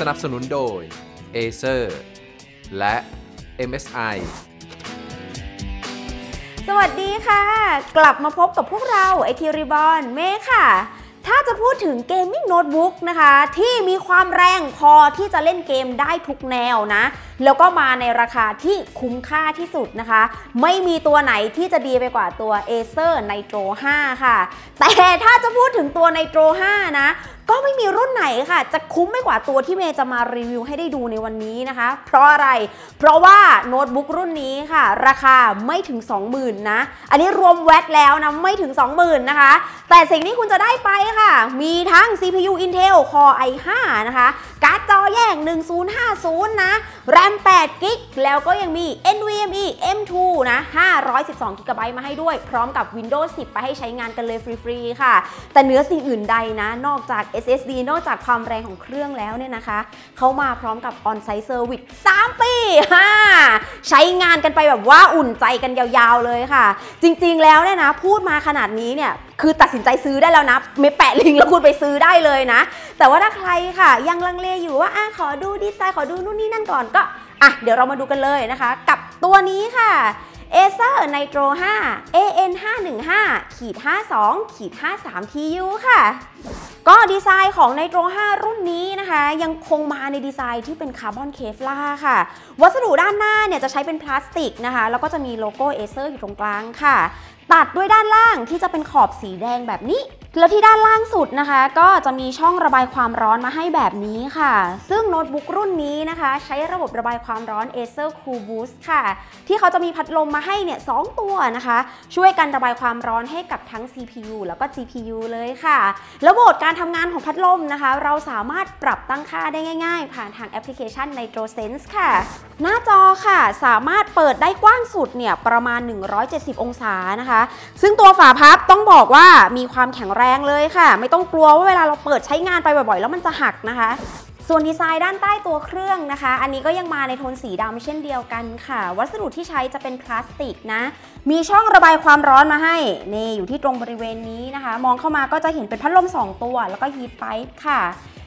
สนับสนุนโดย Acer และ MSI สวัสดีค่ะ กลับมาพบกับพวกเราไอทีรีบอนเมฆค่ะ ถ้าจะพูดถึงเกมมิ่งโน้ตบุ๊กนะคะ ที่มีความแรงพอที่จะเล่นเกมได้ทุกแนวนะ แล้วก็มาในราคาที่คุ้มค่าที่สุดนะคะ ไม่มีตัวไหนที่จะดีไปกว่าตัว Acer Nitro 5 ค่ะ แต่ถ้าจะพูดถึงตัว Nitro 5 นะก็ไม่มีรุ่นไหนค่ะ จะคุ้มไม่กว่าตัวที่เมย์จะมารีวิวให้ได้ดูในวันนี้นะคะ เพราะอะไร เพราะว่าโน้ตบุ๊กรุ่นนี้ค่ะ ราคาไม่ถึง 20,000 นะ อันนี้รวมแวตแล้วนะ ไม่ถึง 20,000 นะคะ แต่สิ่งที่คุณจะได้ไปค่ะ มีทั้ง CPU Intel Core i5 นะคะ การ์ดจอแยก 1050 นะ แรง RAM 8 g b แล้วก็ยังมี NVMe M2 นะ 512 g b มาให้ด้วย พร้อมกับ Windows 10 ไปให้ใช้งานกันเลยฟรีๆ ค่ะ แต่เนื้อสิ่งอื่นใดนะ นอกจาก SSD นอกจากความแรงของเครื่องแล้วเนี่ยนะคะ เขามาพร้อมกับ On-Site Service 3 ปีฮ่าใช้งานกันไปแบบว่าอุ่นใจกันยาวๆ เลยค่ะ จริงๆ แล้วเนี่ยนะ พูดมาขนาดนี้เนี่ย คือตัดสินใจซื้อได้แล้วนะ ไม่แปะลิงก์แล้วคุณไปซื้อได้เลยนะ แต่ว่าถ้าใครค่ะยังลังเลอยู่ว่าอะขอดูดีไซน์ขอดูนู่นนี่นั่นก่อนก็อะเดี๋ยวเรามาดูกันเลยนะคะ กับตัวนี้ค่ะ Acer Nitro 5 AN 515ขีด52ขีด53 TU ค่ะ ก็ดีไซน์ของ Nitro 5รุ่นนี้นะคะ ยังคงมาในดีไซน์ที่เป็น carbon Kevlar ค่ะ วัสดุด้านหน้าเนี่ยจะใช้เป็นพลาสติกนะคะ แล้วก็จะมีโลโก้ Acer อยู่ตรงกลางค่ะ ตัดด้วยด้านล่างที่จะเป็นขอบสีแดงแบบนี้ แล้วที่ด้านล่างสุดนะคะ ก็จะมีช่องระบายความร้อนมาให้แบบนี้ค่ะ ซึ่งโน้ตบุ๊กรุ่นนี้นะคะ ใช้ระบบระบายความร้อน Acer Cool Boost ค่ะ ที่เขาจะมีพัดลมมาให้เนี่ยสตัวนะคะ ช่วยกันระบายความร้อนให้กับทั้ง CPU แล้วก็ GPU เลยค่ะ แล้วโหมดการทำงานของพัดลมนะคะ เราสามารถปรับตั้งค่าได้ง่าย ๆ ผ่านทางแอปพลิเคชัน NitroSense ค่ะ หน้าจอค่ะ สามารถเปิดได้กว้างสุดเนี่ยประมาณ 170 องศานะคะ ซึ่งตัวฝาพับต้องบอกว่ามีความแข็งแรงแรงเลยค่ะ ไม่ต้องกลัวว่าเวลาเราเปิดใช้งานไปบ่อยๆ แล้วมันจะหักนะคะ ส่วนดีไซน์ด้านใต้ตัวเครื่องนะคะ อันนี้ก็ยังมาในโทนสีดำเช่นเดียวกันค่ะ วัสดุที่ใช้จะเป็นพลาสติกนะ มีช่องระบายความร้อนมาให้นี่อยู่ที่ตรงบริเวณนี้นะคะ มองเข้ามาก็จะเห็นเป็นพัดลม 2 ตัว แล้วก็ heat pipe ค่ะ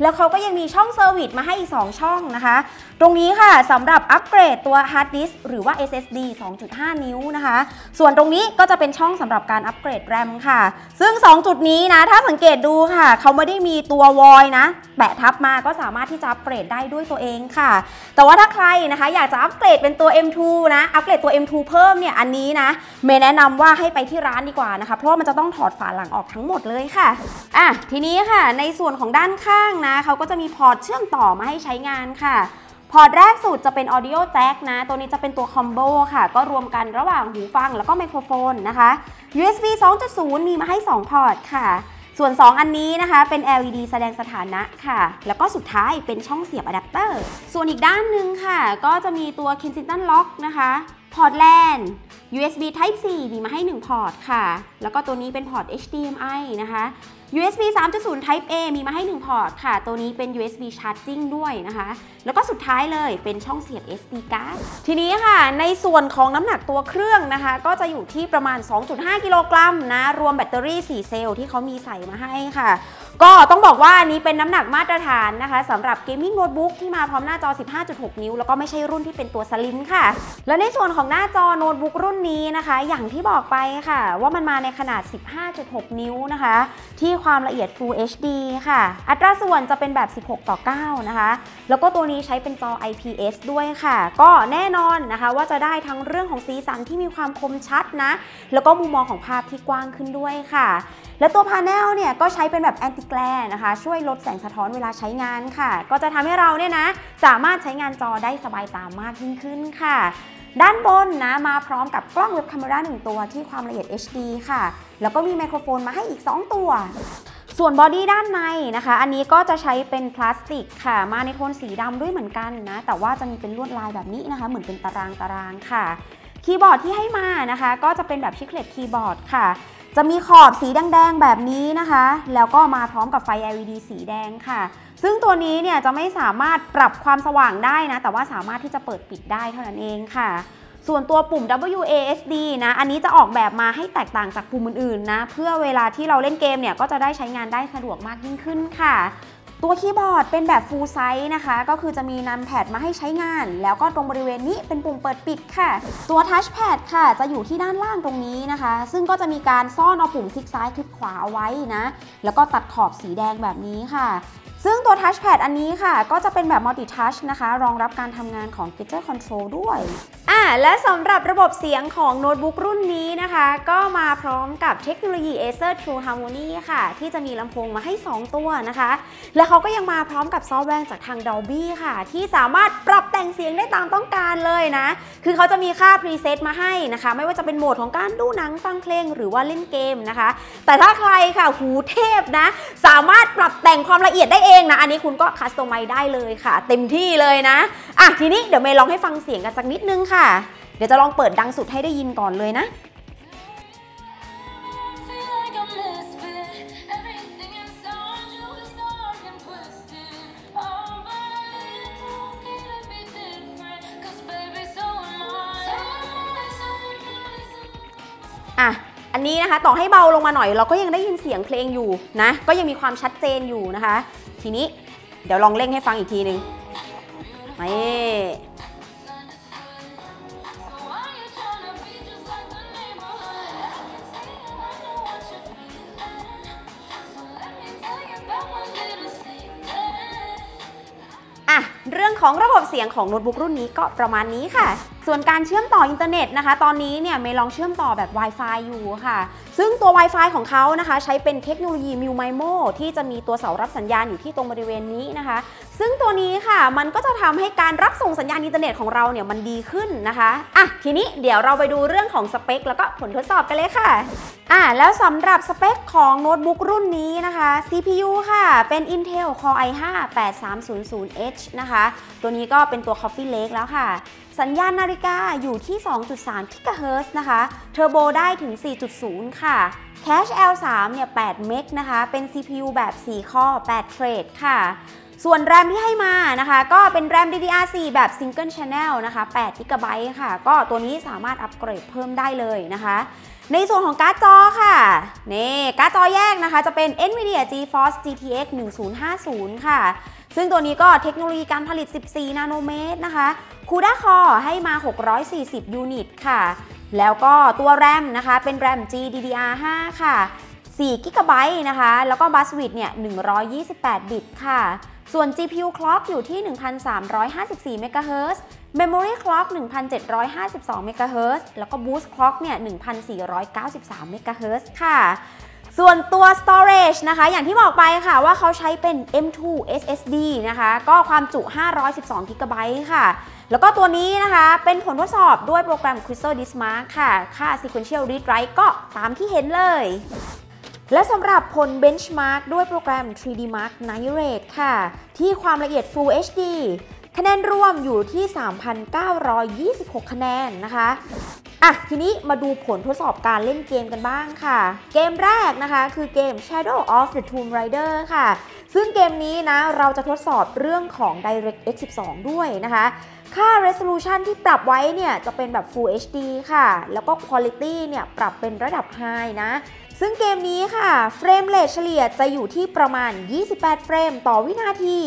แล้วเขาก็ยังมีช่อง service มาให้อีก 2 ช่องนะคะ ตรงนี้ค่ะสำหรับอัปเกรดตัวฮาร์ดดิสก์หรือว่า SSD 2.5 นิ้วนะคะ ส่วนตรงนี้ก็จะเป็นช่องสำหรับการอัปเกรด RAM ค่ะ ซึ่ง 2 จุดนี้นะ ถ้าสังเกตดูค่ะ เขาไม่ได้มีตัววอยนะ แปะทับมาก็สามารถที่จะอัปเกรดได้ด้วยตัวเองค่ะ แต่ว่าถ้าใครนะคะอยากจะอัปเกรดเป็นตัว M2 นะ อัปเกรดตัว M2 เพิ่มเนี่ย อันนี้นะเมย์แนะนำว่าให้ไปที่ร้านดีกว่านะคะ เพราะมันจะต้องถอดฝาหลังออกทั้งหมดเลยค่ะ อะ ทีนี้ค่ะ ในส่วนของด้านข้างนะเขาก็จะมีพอร์ตเชื่อมต่อมาให้ใช้งานค่ะ พอร์ตแรกสุดจะเป็น Audio Jack นะ ตัวนี้จะเป็นตัว combo ค่ะ ก็รวมกันระหว่างหูฟังแล้วก็ไมโครโฟนนะคะ USB 2.0 มีมาให้ 2 พอร์ตค่ะ ส่วน 2 อันนี้นะคะเป็น LED แสดงสถานะค่ะ แล้วก็สุดท้ายเป็นช่องเสียบอะแดปเตอร์ ส่วนอีกด้านหนึ่งค่ะ ก็จะมีตัว Kensington Lock นะคะ พอร์ต LAN USB Type C มีมาให้ 1 พอร์ตค่ะ แล้วก็ตัวนี้เป็นพอร์ต HDMI นะคะ USB 3.0 Type A มีมาให้ 1 พอร์ตค่ะ ตัวนี้เป็น USB Charging ด้วยนะคะ แล้วก็สุดท้ายเลยเป็นช่องเสียบ SD card ทีนี้ค่ะ ในส่วนของน้ำหนักตัวเครื่องนะคะ ก็จะอยู่ที่ประมาณ 2.5 กิโลกรัมนะ รวมแบตเตอรี่ 4 เซลล์ที่เขามีใส่มาให้ค่ะ ก็ต้องบอกว่านี้เป็นน้ำหนักมาตรฐานนะคะสำหรับ gaming โน้ตบุ๊กที่มาพร้อมหน้าจอ 15.6 นิ้ว แล้วก็ไม่ใช่รุ่นที่เป็นตัว slim ค่ะ และในส่วนของหน้าจอโน้ตบุ๊กรุ่นนี้นะคะ อย่างที่บอกไปค่ะ ว่ามันมาในขนาด 15.6 นิ้วนะคะ ที่ความละเอียด Full HD ค่ะ อัตราส่วนจะเป็นแบบ 16 ต่อ 9 นะคะ แล้วก็ตัวนี้ใช้เป็นจอ IPS ด้วยค่ะ ก็แน่นอนนะคะว่าจะได้ทั้งเรื่องของสีสันที่มีความคมชัดนะ แล้วก็มุมมองของภาพที่กว้างขึ้นด้วยค่ะและตัว panel เนี่ยก็ใช้เป็นแบบ anti-glare นะคะ ช่วยลดแสงสะท้อนเวลาใช้งานค่ะ ก็จะทำให้เราเนี่ยนะสามารถใช้งานจอได้สบายตามากยิ่งขึ้นค่ะ ด้านบนนะมาพร้อมกับกล้อง web camera 1ตัวที่ความละเอียด HD ค่ะ แล้วก็มีไมโครโฟนมาให้อีก 2 ตัวส่วนบอดี้ด้านในนะคะ อันนี้ก็จะใช้เป็นพลาสติกค่ะ มาในโทนสีดำด้วยเหมือนกันนะ แต่ว่าจะมีเป็นลวดลายแบบนี้นะคะ เหมือนเป็นตารางตารางค่ะ คีย์บอร์ดที่ให้มานะคะ ก็จะเป็นแบบ chiclet keyboard ค่ะ จะมีขอบสีแดงๆแบบนี้นะคะ แล้วก็มาพร้อมกับไฟ LED สีแดงค่ะ ซึ่งตัวนี้เนี่ยจะไม่สามารถปรับความสว่างได้นะ แต่ว่าสามารถที่จะเปิดปิดได้เท่านั้นเองค่ะ ส่วนตัวปุ่ม WASD นะ อันนี้จะออกแบบมาให้แตกต่างจากปุ่มอื่นๆนะ เพื่อเวลาที่เราเล่นเกมเนี่ยก็จะได้ใช้งานได้สะดวกมากยิ่งขึ้นค่ะ ตัวคีย์บอร์ดเป็นแบบ full size นะคะ ก็คือจะมี numpad มาให้ใช้งาน แล้วก็ตรงบริเวณนี้เป็นปุ่มเปิดปิดค่ะ ตัว touchpad ค่ะ จะอยู่ที่ด้านล่างตรงนี้นะคะ ซึ่งก็จะมีการซ่อนเอาปุ่มคลิกซ้ายคลิกขวาเอาไว้นะ แล้วก็ตัดขอบสีแดงแบบนี้ค่ะ ซึ่งตัว touchpad อันนี้ค่ะ ก็จะเป็นแบบ multi touch นะคะ รองรับการทำงานของ gesture control ด้วยอ่าและสำหรับระบบเสียงของโน้ตบุ๊กรุ่นนี้นะคะ ก็มาพร้อมกับเทคโนโลยี Acer True Harmony ค่ะ ที่จะมีลำโพงมาให้ 2 ตัวนะคะ และเขาก็ยังมาพร้อมกับซอฟต์แวร์จากทาง Dolby ค่ะ ที่สามารถปรับแต่งเสียงได้ตามต้องการเลยนะ คือเขาจะมีค่า preset มาให้นะคะ ไม่ว่าจะเป็นโหมดของการดูหนังฟังเพลงหรือว่าเล่นเกมนะคะ แต่ถ้าใครค่ะหูเทพนะ สามารถปรับแต่งความละเอียดได้เองนะ อันนี้คุณก็คัสตอมไมได้เลยค่ะ เต็มที่เลยนะอะทีนี้เดี๋ยวเมย์ลองให้ฟังเสียงกันสักนิดนึงค่ะ เดี๋ยวจะลองเปิดดังสุดให้ได้ยินก่อนเลยนะอะอันนี้นะคะต่อให้เบาลงมาหน่อยเราก็ยังได้ยินเสียงเพลงอยู่นะ ก็ยังมีความชัดเจนอยู่นะคะีนี้ เดี๋ยวลองเร่งให้ฟังอีกทีหนึ่งนี่เรื่องของระบบเสียงของโน้ตบุ๊กรุ่นนี้ก็ประมาณนี้ค่ะ ส่วนการเชื่อมต่ออินเทอร์เน็ตนะคะ ตอนนี้เนี่ยเมย์ลองเชื่อมต่อแบบ Wi-Fi อยู่ค่ะ ซึ่งตัว Wi-Fi ของเขานะคะใช้เป็นเทคโนโลยี m ิวไมโมที่จะมีตัวเสารับสัญญาณอยู่ที่ตรงบริเวณนี้นะคะ ซึ่งตัวนี้ค่ะมันก็จะทำให้การรับส่งสัญญาณอินเทอร์เน็ตของเราเนี่ยมันดีขึ้นนะคะอะทีนี้เดี๋ยวเราไปดูเรื่องของสเปค แล้วก็ผลทดสอบกันเลยค่ะอะแล้วสำหรับสเปคของโน้ตบุ๊กรุ่นนี้นะคะ CPU ค่ะ เป็น Intel Core i5 8300H นะคะ ตัวนี้ก็เป็นตัว Coffee Lake แล้วค่ะ สัญญาณนาฬิกาอยู่ที่ 2.3 GHz นะคะเทอร์โบได้ถึง 4.0 ค่ะ Cache L3 เนี่ย8เมกนะคะ เป็น CPU แบบ 4 ข้อ 8 เทรดค่ะ ส่วนแรมที่ให้มานะคะ ก็เป็นแรม DDR4 แบบ Single Channel นะคะ8 GB ค่ะ ก็ตัวนี้สามารถอัปเกรดเพิ่มได้เลยนะคะ ในส่วนของการ์ดจอค่ะ นี่ การ์ดจอแยกนะคะ จะเป็น NVIDIA GeForce GTX 1050 ค่ะ ซึ่งตัวนี้ก็เทคโนโลยีการผลิต 14 นาโนเมตรนะคะ CUDA Core ให้มา 640 unit ค่ะ แล้วก็ตัวแรมนะคะ เป็นแรม GDDR5 ค่ะ4 g b นะคะ แล้วก็ bus width เนี่ย 128 บิตค่ะ ส่วน GPU clock อยู่ที่ 1,354 MHz Memory clock 1,752 MHz แล้วก็ Boost clock เนี่ย 1,493 MHz ค่ะ ส่วนตัว storage นะคะ อย่างที่บอกไปค่ะว่าเขาใช้เป็น M2 SSD นะคะ ก็ความจุ 512 GB ค่ะ แล้วก็ตัวนี้นะคะ เป็นผลทดสอบด้วยโปรแกรม Crystal Disk Mark ค่ะ ค่า sequential read write ก็ตามที่เห็นเลย และสำหรับผล benchmark ด้วยโปรแกรม 3D Mark Night Rate ค่ะ ที่ความละเอียด Full HD คะแนนรวมอยู่ที่ 3,926 คะแนนนะคะ อะทีนี้มาดูผลทดสอบการเล่นเกมกันบ้างค่ะ เกมแรกนะคะคือเกม Shadow of the Tomb Raider ค่ะ ซึ่งเกมนี้นะเราจะทดสอบเรื่องของ DirectX 12 ด้วยนะคะ ค่า resolution ที่ปรับไว้เนี่ยจะเป็นแบบ Full HD ค่ะ แล้วก็ quality เนี่ยปรับเป็นระดับ High นะ ซึ่งเกมนี้ค่ะ frame rate เฉลี่ยจะอยู่ที่ประมาณ 28 เฟรมต่อวินาที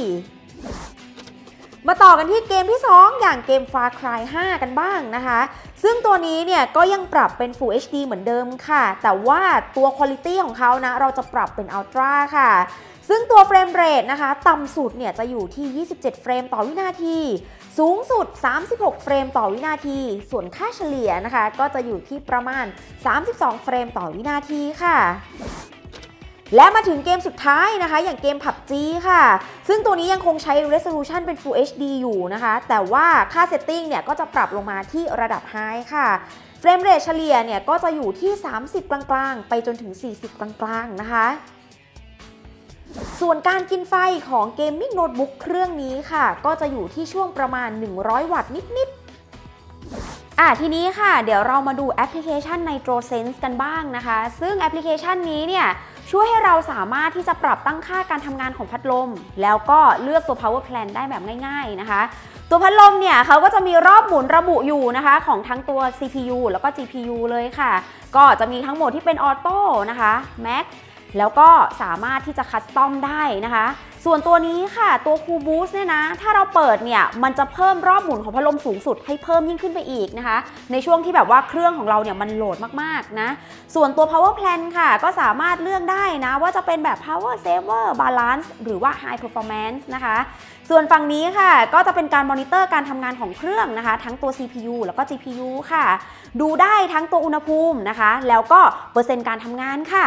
มาต่อกันที่เกมที่ 2 อย่างเกม Far Cry 5 กันบ้างนะคะ ซึ่งตัวนี้เนี่ยก็ยังปรับเป็น Full HD เหมือนเดิมค่ะ แต่ว่าตัวคุณภาพของเขานะ เราจะปรับเป็น Ultra ค่ะ ซึ่งตัว frame rate นะคะ ต่ำสุดเนี่ยจะอยู่ที่ 27 เฟรมต่อวินาที สูงสุด 36 เฟรมต่อวินาที ส่วนค่าเฉลี่ยนะคะ ก็จะอยู่ที่ประมาณ 32 เฟรมต่อวินาทีค่ะ และมาถึงเกมสุดท้ายนะคะ อย่างเกม PUBG ค่ะ ซึ่งตัวนี้ยังคงใช้ resolution เป็น Full HD อยู่นะคะ แต่ว่าค่า setting เนี่ยก็จะปรับลงมาที่ระดับ High ค่ะ frame rate เฉลี่ยเนี่ยก็จะอยู่ที่ 30 กลางๆ ไปจนถึง 40 กลางๆ นะคะ ส่วนการกินไฟของเกมมิ่งโน้ตบุ๊กเครื่องนี้ค่ะ ก็จะอยู่ที่ช่วงประมาณ 100 วัตต์นิดๆอะทีนี้ค่ะเดี๋ยวเรามาดูแอปพลิเคชัน NitroSense กันบ้างนะคะ ซึ่งแอปพลิเคชันนี้เนี่ย ช่วยให้เราสามารถที่จะปรับตั้งค่าการทำงานของพัดลม แล้วก็เลือกตัว power plan ได้แบบง่าย ๆนะคะ ตัวพัดลมเนี่ยเขาก็จะมีรอบหมุนระบุอยู่นะคะ ของทั้งตัว CPU แล้วก็ GPU เลยค่ะ ก็จะมีทั้งโหมดที่เป็นออโต้นะคะ Max แล้วก็สามารถที่จะคัสตอมได้นะคะ ส่วนตัวนี้ค่ะตัว Cool Boost เนี่ยนะ ถ้าเราเปิดเนี่ยมันจะเพิ่มรอบหมุนของพัดลมสูงสุดให้เพิ่มยิ่งขึ้นไปอีกนะคะ ในช่วงที่แบบว่าเครื่องของเราเนี่ยมันโหลดมากๆนะ ส่วนตัว Power Plan ค่ะก็สามารถเลือกได้นะ ว่าจะเป็นแบบ Power Saver Balance หรือว่า High Performance นะคะ ส่วนฝั่งนี้ค่ะก็จะเป็นการมอนิเตอร์การทำงานของเครื่องนะคะ ทั้งตัว CPU แล้วก็ GPU ค่ะ ดูได้ทั้งตัวอุณหภูมินะคะ แล้วก็เปอร์เซ็นต์การทำงานค่ะ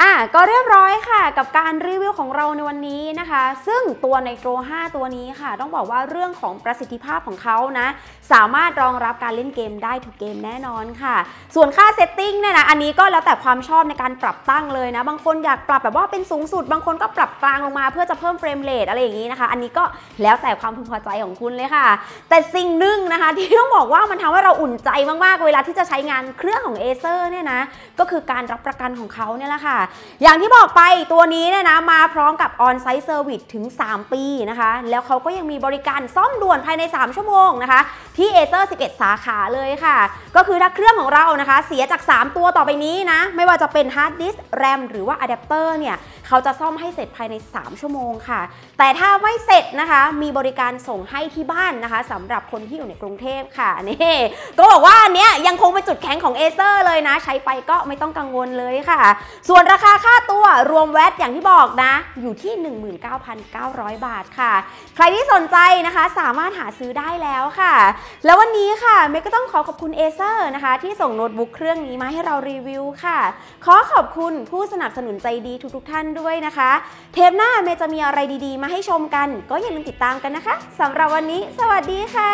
อะก็เรียบร้อยค่ะ กับการรีวิวของเราในวันนี้นะคะ ซึ่งตัว Nitro 5ตัวนี้ค่ะ ต้องบอกว่าเรื่องของประสิทธิภาพของเขานะ สามารถรองรับการเล่นเกมได้ทุกเกมแน่นอนค่ะ ส่วนค่า setting เนี่ยนะอันนี้ก็แล้วแต่ความชอบในการปรับตั้งเลยนะ บางคนอยากปรับแบบว่าเป็นสูงสุด บางคนก็ปรับกลางลงมาเพื่อจะเพิ่ม frame rate อะไรอย่างนี้นะคะ อันนี้ก็แล้วแต่ความพึงพอใจของคุณเลยค่ะ แต่สิ่งหนึ่งนะคะ ที่ต้องบอกว่ามันทำให้เราอุ่นใจมากๆ เวลาที่จะใช้งานเครื่องของ Acer เนี่ยนะก็คือการรับประกันของเขาเนี่ยแหละค่ะอย่างที่บอกไปตัวนี้เนี่ยนะมาพร้อมกับ On-Site Service ถึง 3 ปีนะคะ แล้วเขาก็ยังมีบริการซ่อมด่วนภายใน 3 ชั่วโมงนะคะ ที่ Acer 11 สาขาเลยค่ะ ก็คือถ้าเครื่องของเรานะคะ เสียจาก 3 ตัวต่อไปนี้นะ ไม่ว่าจะเป็นฮาร์ดดิสก์แรมหรือว่าอะแดปเตอร์เนี่ย เขาจะซ่อมให้เสร็จภายใน 3 ชั่วโมงค่ะ แต่ถ้าไม่เสร็จนะคะ มีบริการส่งให้ที่บ้านนะคะสำหรับคนที่อยู่ในกรุงเทพค่ะนี่ก็บอกว่าอันเนี้ยยังคงเป็นจุดแข็งของ Acer เลยนะ ใช้ไปก็ไม่ต้องกังวลเลยค่ะ ส่วนราคาค่าตัวรวมแวตอย่างที่บอกนะ อยู่ที่ 19,900 บาทค่ะ ใครที่สนใจนะคะสามารถหาซื้อได้แล้วค่ะ แล้ววันนี้ค่ะเมก็ต้องขอขอบคุณ Acer นะคะ ที่ส่งโน้ตบุ๊กเครื่องนี้มาให้เรารีวิวค่ะ ขอขอบคุณผู้สนับสนุนใจดีทุกๆท่านด้วยด้วยนะคะ เทปหน้าเมย์จะมีอะไรดีๆ มาให้ชมกัน ก็อย่าลืมติดตามกันนะคะสำหรับวันนี้ สวัสดีค่ะ